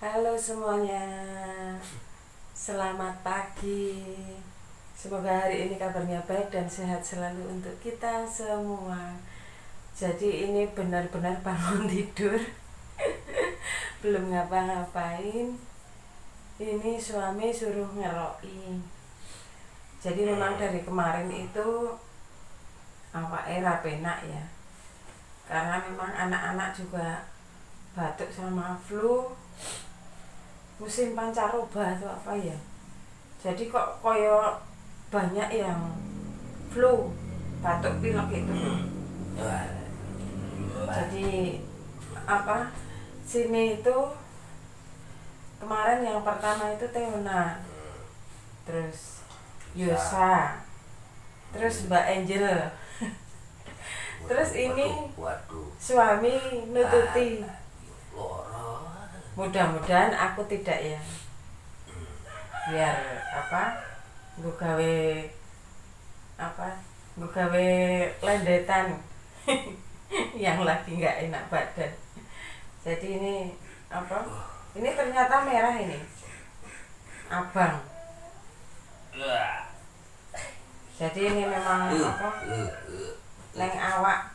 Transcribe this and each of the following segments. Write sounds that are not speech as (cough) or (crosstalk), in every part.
Halo semuanya, selamat pagi. Semoga hari ini kabarnya baik dan sehat selalu untuk kita semua. Jadi ini benar-benar bangun (laughs) tidur, belum ngapa-ngapain. Ini suami suruh ngeroi. Jadi memang dari kemarin itu awak era penak ya, karena memang anak-anak juga batuk sama flu musim pancaroba atau apa ya. Jadi kok koyo banyak yang flu batuk pilek itu jadi apa sini itu kemarin yang pertama itu Teona. Terus Yosa. Terus Mbak Angel. Terus ini suami nututi mudah-mudahan aku tidak ya. Biar apa? Gue gawe apa? Gue gawe lendetan. (laughs) Yang lagi nggak enak badan. Jadi ini apa? Ini ternyata merah ini. Abang. Jadi ini memang apa? Neng awak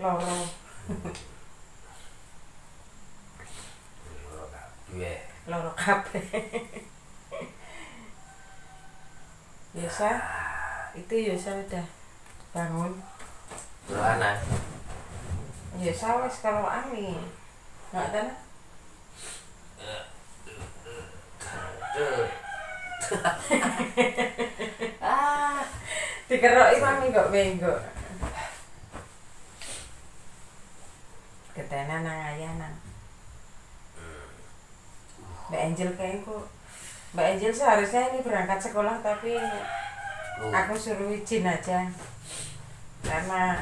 loro (laughs) loro kabeh. Yosa itu Yosa udah bangun. Mana? Yosa wes kalau ani nggak ada ah (laughs) dikeroi mami kok minggu ketenan nang ayah nang Mbak Angel kayaknya kok Mbak Angel seharusnya ini berangkat sekolah tapi aku suruh izin aja. Karena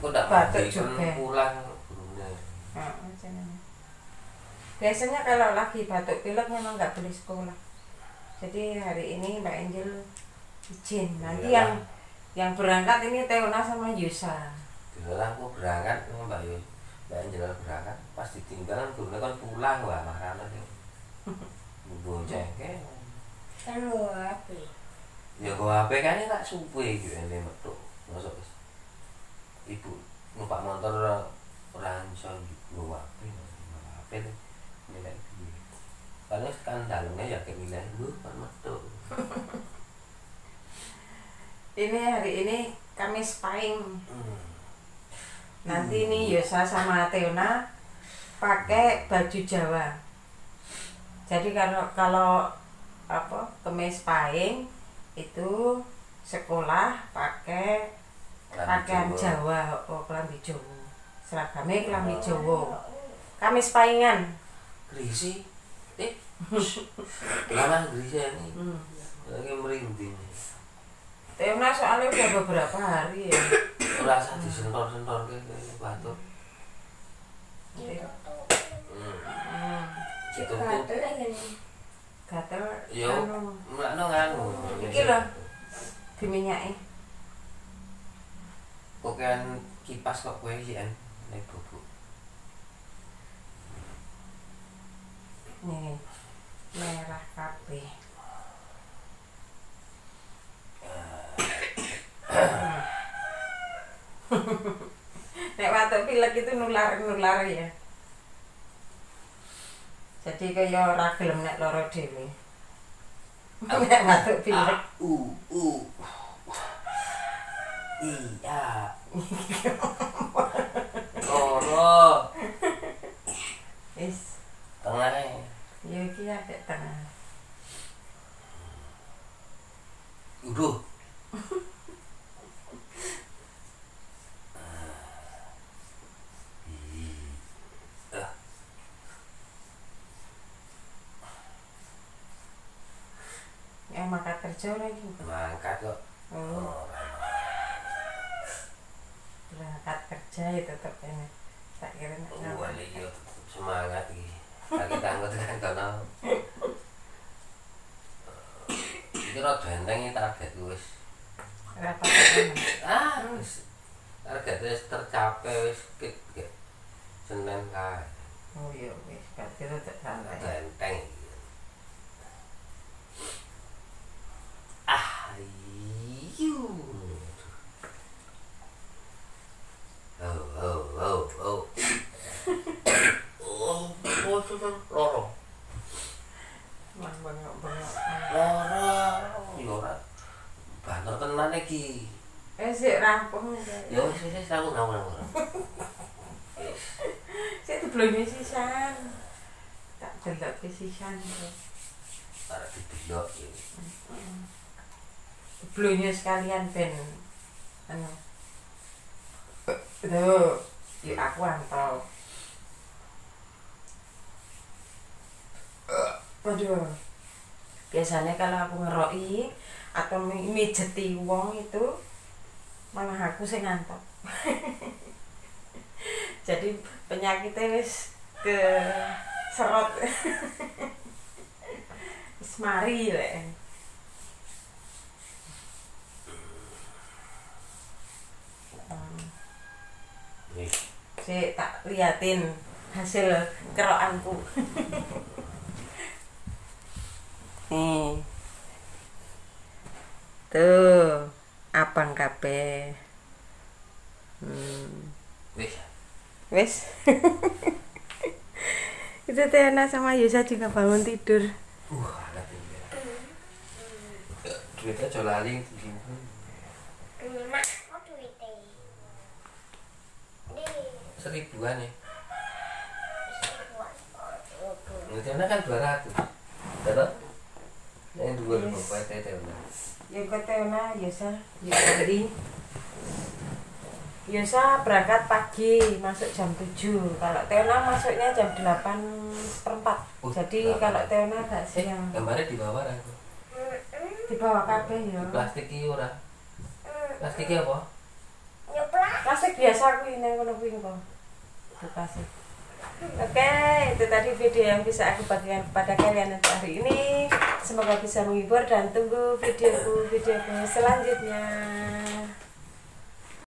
Kok udah Batuk pagi, juga. kan pulang. Oh, jangan. biasanya kalau lagi batuk pilek memang nggak boleh sekolah. Jadi hari ini Mbak Angel izin. Nanti Iyalah. yang yang berangkat ini Teona sama Yusa. Dulu aku berangkat sama Mbak Yus Mbak Angela berangkat Pas ditinggalan gurunya kan pulang Wah makanya sih Bumbu cengkeh kan gua HP Ya gua HP kan ini tak suwe gitu Ini metu Masuk. Ibu numpak motor Orang iso gua HP HP nih Nilai piye Kalau kan dalamnya ya kayak nilai Lu kan metu (laughs) ini hari ini Kamis Pahing. Hmm. Nanti ini Yosa sama Teona pakai baju Jawa. Jadi kalau kalau apa kemis pahing itu sekolah pakai pakaian Jawa. Oh kelambi Jawa. Seragamnya kelambi Jawa. Kamis pahingan. Grisi Eh Lama Grisi ini. Hmm. Lagi merinding. Teona soalnya udah beberapa hari ya Rasa disentor-sentor ke Cek lagi nih gatel Yo anu. Mulakno nganu. Iki lho. diminyaki kipas kok sih kan Nek bubuk. Nih merah kabeh Nek watuk pilek itu nular-nular ya. Jadi kaya ora gelem nek lara dhewe. Nek watuk pilek. Uh uh Iya Loro Wis, Tengah ya iki tengah. Uduh mangkat kerja lagi. Mangkat kok Oh, berangkat kerja ya tetep ini. Tak kira nek Oh, wali yo tetep semangat iki. Lagi tanggo tekan kono. Iki ora benteng iki target wis. Ah, wis target wis tercapai wis kit. Senin kae. Oh iya wis kira tak santai. loro. Loro. Ora. bantor tenan iki. Eh sik rampung ya wis (laughs) sik aku rampung rampung sik diblonye sisan. Tak delok sisan tak didelok ya diblonye sekalian ben anu. Tuh, aku antar Waduh. Biasanya kalau aku ngeroi atau mi- mijeti wong itu malah aku sing ngantuk. (laughs) Jadi penyakitnya wis ke serot. (laughs) Wis mari lek. Si tak liatin hasil kerokanku. (laughs) Nih. Tuh, abang kabeh. Hmm. wis. Wes. (laughs) Itu Tiana sama Yusa juga bangun tidur. Uh, anak ini. Duitnya aja lali begini. Mak, kok duitnya? Di Seribuan ya. seribuan. Dua Ngetena kan 200. Betul? Dua. Ya. Yusa berangkat pagi, masuk jam 7. Kalau Tiana masuknya jam 8 perempat. Oh, Jadi delapan. kalau Tiana agak Eh, siang. gambarnya di bawah aku. Di bawah kabeh ya. Di plastik iki ora. Plastik apa? Plastik biasa aku ini ngono kuwi kok. Itu plastik. Oke, itu tadi video yang bisa aku bagikan kepada kalian untuk hari ini. Semoga bisa menghibur dan tunggu videoku videoku selanjutnya.